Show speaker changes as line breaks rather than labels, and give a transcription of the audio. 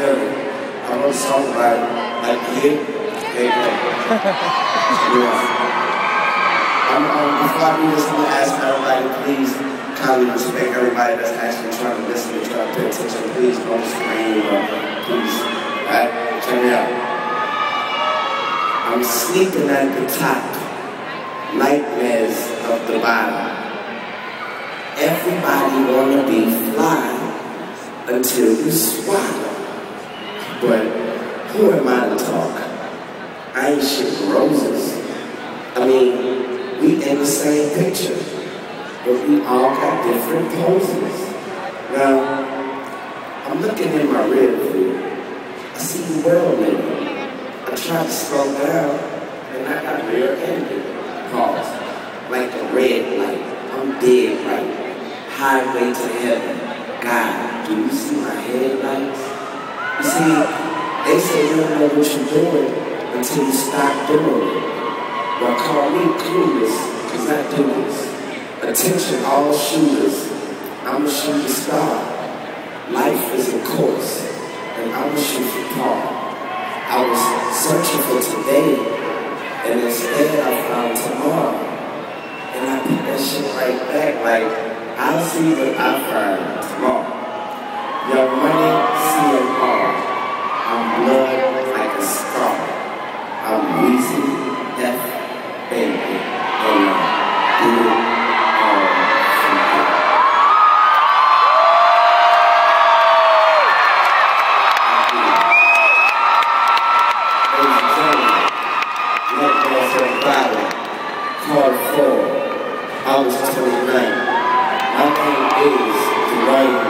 wrote a song it. Like, yeah, hey, yeah. I'm, um, before I do this, I'm gonna ask everybody, please, kindly respect everybody that's actually trying to listen and trying to pay attention. Please don't scream or please, alright? Check me out. I'm sleeping at the top, nightmares of the bottom. Everybody wanna be fly until you swallow. But who am I to talk? I ain't shit roses. I mean, we in the same picture, but we all got different poses. Now, I'm looking in my rear view. I see the world living. I tried to slow down, and I got rear-ended. Pause. Like a red light. I'm dead right. Highway to heaven. God, do you see my headlights? See, they say you don't know what you're doing until you stop doing it. Well, call me clueless, cause I do this. Attention, all shooters. I'm a shooting star. Life is a course, and I'm a shoot for I was searching for today, and instead I found tomorrow. And I put that shit right back, like, I'll see what I find tomorrow. Young I was 29. My name is Dwayne